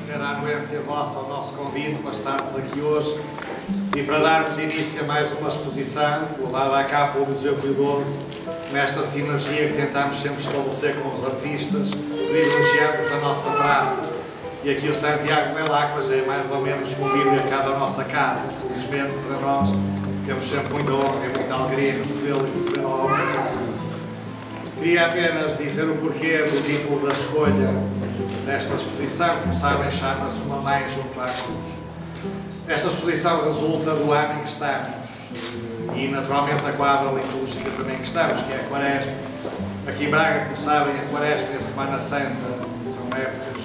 agradecer a anuência vossa ao nosso convite para estarmos aqui hoje e para darmos início a mais uma exposição, levada a cabo pelo Museu Pio nesta sinergia que tentamos sempre estabelecer com os artistas, privilegiamos da nossa praça. E aqui o Santiago Melacas é mais ou menos mobília cá da nossa casa, felizmente para nós. Temos sempre muita honra e muita alegria recebê-lo e obra. Queria apenas dizer o porquê do título da escolha desta exposição, como sabem, chama-se Uma Mãe Junto à Cruz. Esta exposição resulta do ano em que estamos e, naturalmente, a quadra litúrgica também que estamos, que é a Quaresma. Aqui em Braga, como sabem, a Quaresma e a Semana Santa são épocas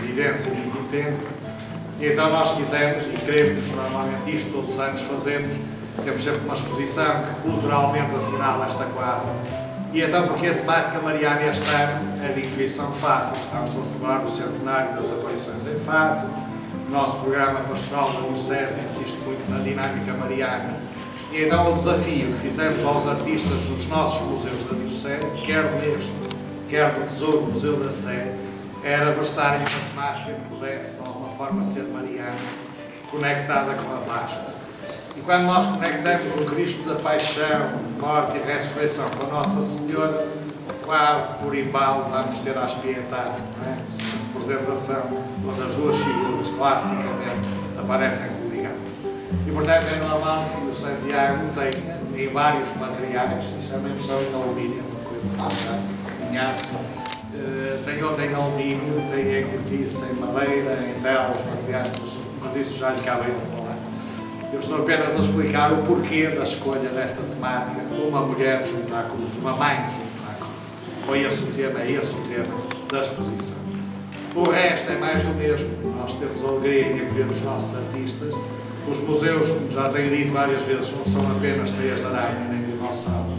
de vivência muito intensa. E então nós quisemos e queremos, normalmente isto todos os anos fazemos, temos sempre uma exposição que culturalmente assinala esta quadra. E então, porque a temática mariana este ano de intuição fácil, estamos a celebrar o centenário das aparições em Fátima, o nosso programa pastoral da Diocese insiste muito na dinâmica mariana. E então o desafio que fizemos aos artistas nos nossos museus da Diocese, quer neste, quer no Tesouro Museu da Sé, era versarem uma temática que pudesse, de alguma forma, ser mariana, conectada com a Páscoa. E quando nós conectamos o Cristo da paixão, morte e ressurreição com a Nossa Senhora, quase por embalo vamos ter a não é? Uma representação onde as duas figuras classicamente aparecem coligadas. E portanto é normal que o Santiago tenha em vários materiais, isto é uma impressão em alumínio, uma coisa em aço, uh, tem outra em alumínio, tem em cortiça, em madeira, em telas, materiais, mas isso já lhe cabe a falar. Eu estou apenas a explicar o porquê da escolha desta temática, uma mulher junto à cruz, uma mãe junto à cruz. Foi esse o tema, é esse o tema da exposição. O resto é mais do mesmo. Nós temos a alegria em acolher os nossos artistas. Os museus, como já tenho dito várias vezes, não são apenas teias de aranha nem dinossauros.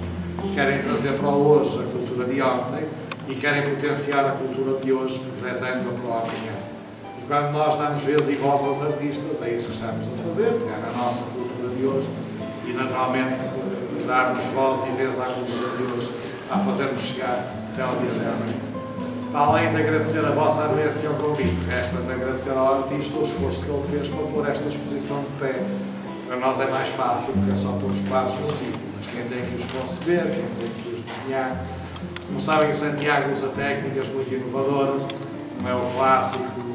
Querem trazer para hoje a cultura de ontem e querem potenciar a cultura de hoje, projetando-a para o amanhã. Quando nós damos vez e voz aos artistas, é isso que estamos a fazer, pegar a nossa cultura de hoje e, naturalmente, darmos voz e vez à cultura de hoje, a fazermos chegar até ao dia de amanhã. Além de agradecer a vossa anuência ao convite, resta de agradecer ao artista o esforço que ele fez para pôr esta exposição de pé. Para nós é mais fácil, porque é só pôr os quadros no sítio, mas quem tem que os conceber, quem tem que os desenhar. Como sabem, o Santiago usa técnicas muito inovadoras, não é o clássico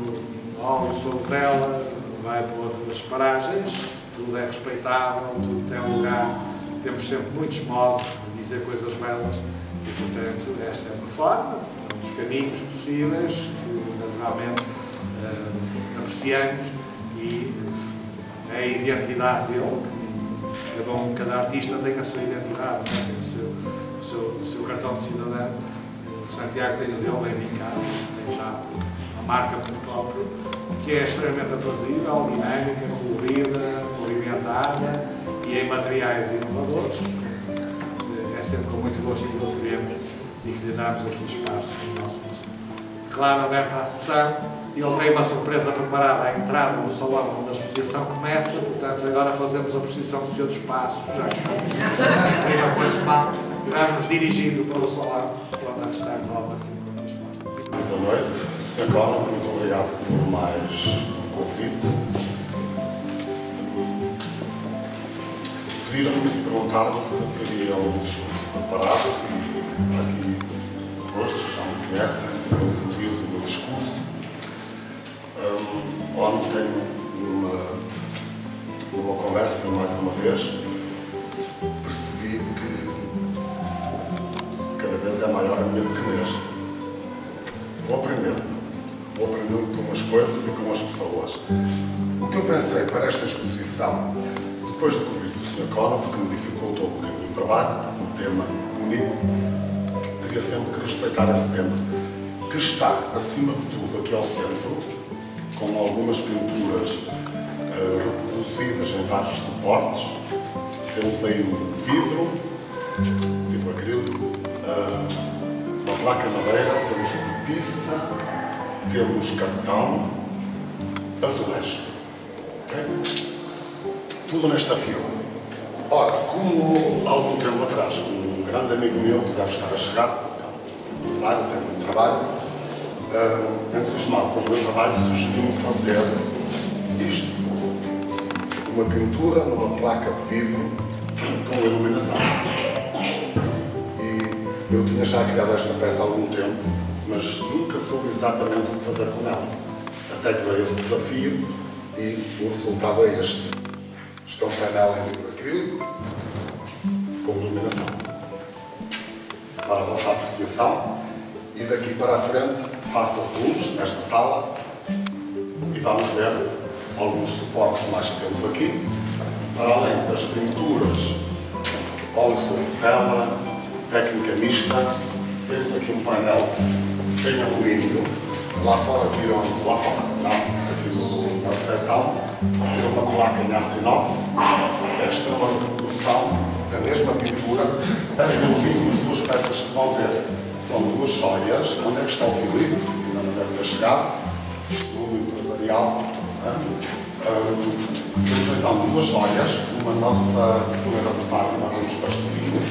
óleo sobre tela, vai para outras paragens, tudo é respeitável, tudo tem lugar, temos sempre muitos modos de dizer coisas belas e, portanto, esta é uma forma, um dos caminhos possíveis que, naturalmente, uh, apreciamos e é a identidade dele. Cada, um, cada artista tem a sua identidade, tem o seu, o seu, o seu cartão de cidadão. O Santiago tem o dele bem vincado, tem já uma marca muito própria, que é extremamente aprazível, dinâmica, colorida, movimentada e em materiais inovadores. É sempre com muito gosto que o queremos e que lhe damos aqui espaço no nosso museu. Claro, aberta a sessão, ele tem uma surpresa preparada à entrada no salão onde a exposição começa, portanto agora fazemos a procissão do Senhor dos Passos, já que estamos em clima municipal, e vamos dirigindo para o salão onde está a obra assim. Boa noite, Sr. Cono, muito obrigado por mais um convite. Pediram-me perguntar-me se teria um discurso preparado e aqui rostos já me conhecem, eu utilizo o meu discurso. Um, ontem, numa conversa, mais uma vez, percebi que cada vez é maior a minha pequenez. Pessoas. O que eu pensei para esta exposição, depois do convite do Sr. Cono, que me dificultou um bocadinho o trabalho, um tema único, teria sempre que respeitar esse tema, que está, acima de tudo, aqui ao centro, com algumas pinturas uh, reproduzidas em vários suportes. Temos aí o vidro, vidro acrílico, uh, uma placa madeira, temos cortiça, temos cartão, azulejo. Okay? Tudo nesta fila. Ora, como algum tempo atrás, um grande amigo meu que deve estar a chegar, um empresário, tem muito trabalho, uh, entusiasmado com o meu trabalho, sugeriu-me fazer isto. Uma pintura numa placa de vidro com iluminação. E eu tinha já criado esta peça há algum tempo, mas nunca soube exatamente o que fazer com ela. Veio esse desafio e o resultado é este. Isto é um painel em vidro acrílico com iluminação. Para a vossa apreciação, e daqui para a frente faça-se luz nesta sala e vamos ver alguns suportes mais que temos aqui, para além das pinturas, óleo sobre tela, técnica mista, temos aqui um painel em alumínio, lá fora viram, lá fora, aqui no, na recepção, viram uma placa em aço inox, esta é uma reprodução da mesma pintura, as duas peças que vão ver. São duas joias, onde é que está o Filipe, ainda não deve ter chegado, este mundo empresarial, temos então duas joias, uma Nossa Senhora de Fátima com os pastorinhos,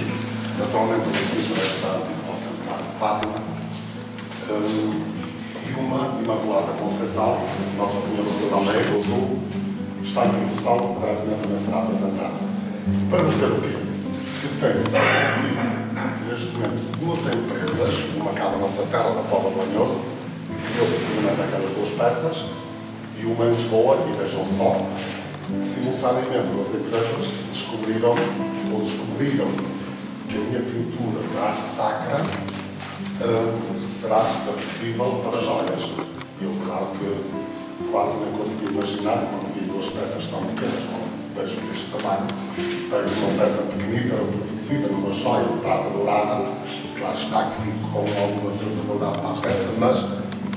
naturalmente o registro desta Nossa Senhora de Fátima, um, uma Imaculada Conceição, Nossa Senhora dos Almeida Azul, está em produção, brevemente também será apresentada. Para dizer o quê? Que tenho neste momento duas empresas, uma cá da nossa terra, da Pova de Lanhoso, que criou precisamente aquelas duas peças, e uma em Lisboa, e vejam só, simultaneamente duas empresas descobriram ou descobriram que a minha pintura da arte sacra uh, será acessível para joias. Eu, claro que quase não consegui imaginar, quando vi duas peças tão pequenas como vejo deste tamanho, pego uma peça pequenita reproduzida numa joia de prata dourada, claro está que fico com alguma sensibilidade para a peça, mas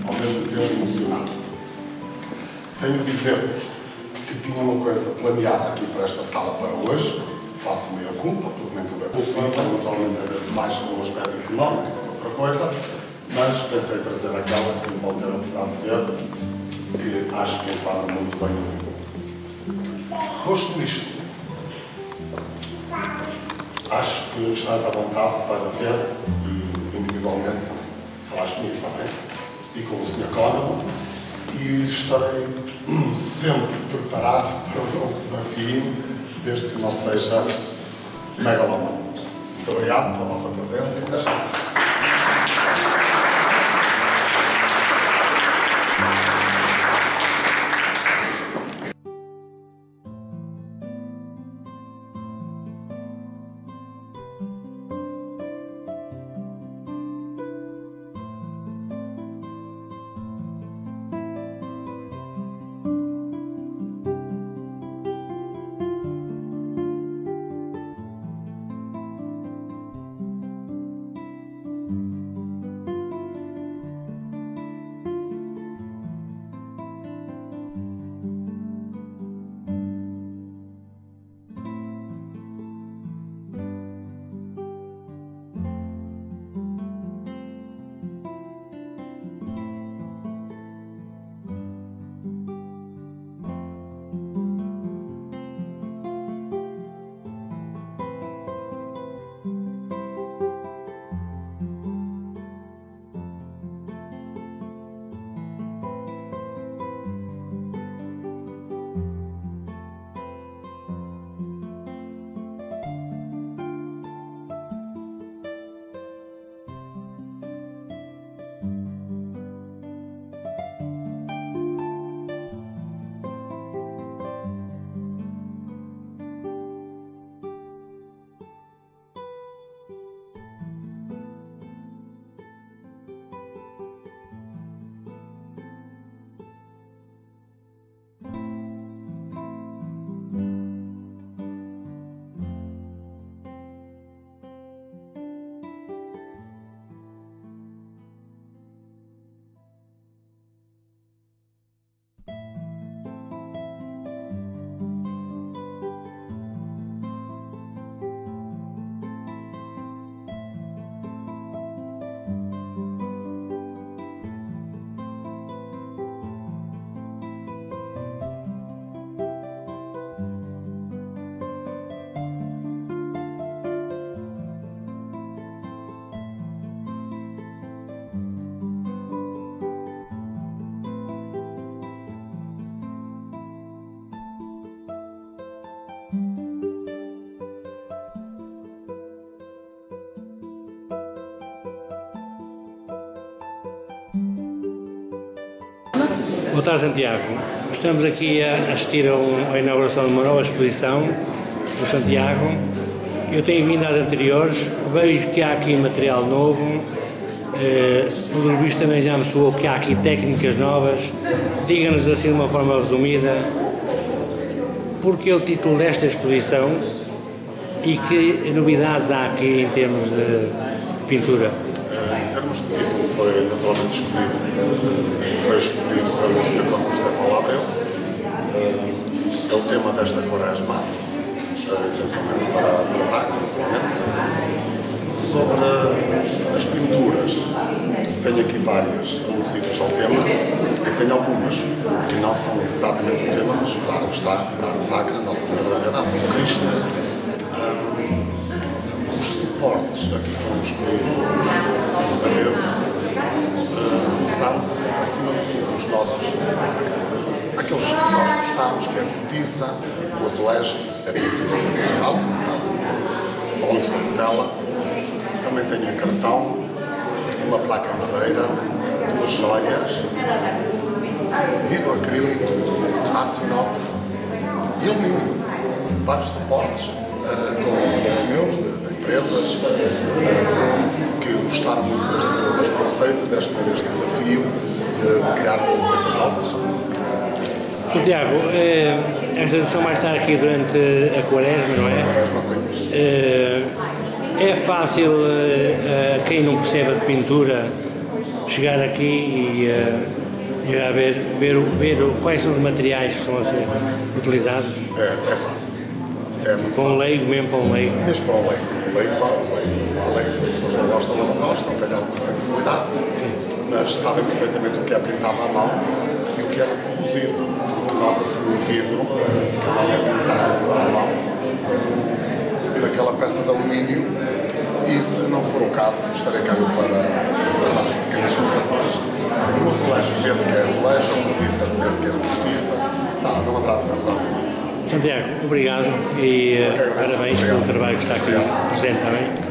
ao mesmo tempo emocionado. Tenho a dizer-vos que tinha uma coisa planeada aqui para esta sala para hoje, faço meia culpa, porque nem tudo é possível, naturalmente mais no aspecto económico coisa, mas pensei trazer aquela que vão ter a oportunidade de ver, que acho que enquadra muito bem ali. Posto isto, acho que estás à vontade para ver e individualmente falaste comigo também, e com o Sr. Cónigo, e estarei sempre preparado para um novo desafio, desde que não seja megalómano. Muito obrigado pela vossa presença e até já. Boa tarde, Santiago. Estamos aqui a assistir à inauguração de uma nova exposição do Santiago. Eu tenho vindo às anteriores, vejo que há aqui material novo, eh, pelo visto também já me soou que há aqui técnicas novas. Diga-nos assim de uma forma resumida, porque é o título desta exposição e que novidades há aqui em termos de pintura? Em termos de título, foi naturalmente escolhido, foi escolhido pelo Sr. José Paulo Abreu. Eh, É o tema desta quaresma, eh, essencialmente para, para Braga, naturalmente. Sobre as pinturas, tenho aqui várias alusivas ao tema e tenho algumas que não são exatamente o tema, mas claro está, na arte sacra, Nossa Senhora da Piedade, Cristo. Ah, os suportes aqui foram escolhidos a dedo, usando, acima de tudo, os nossos, aqueles que nós gostamos, que é a cortiça, o azulejo, a pintura tradicional, então, óleo sobre tela, também tenho em cartão, uma placa madeira, duas joias, vidro acrílico, aço inox e alumínio. Vários suportes eh, com amigos meus, de empresas, eh, que gostaram muito deste, deste conceito, deste, deste desafio eh, de criar coisas novas. Santiago, eh, esta edição vai estar aqui durante a quaresma, não é? Eh, é fácil eh, a quem não percebe de pintura chegar aqui e, eh, e a ver, ver, ver quais são os materiais que estão a ser utilizados? É, é fácil. É muito Para um leigo, mesmo para um leigo. Mesmo para o leigo. O leigo, vá, o leigo. Há leigos, as pessoas não gostam ou não gostam, têm alguma sensibilidade, mas sabem perfeitamente o que é pintado à mão e o que é reproduzido. Porque nota-se no vidro que não é pintado à mão naquela peça de alumínio e se não for o caso, estarei cá eu para, Santiago, obrigado e agradeço. parabéns pelo trabalho que está aqui presente também.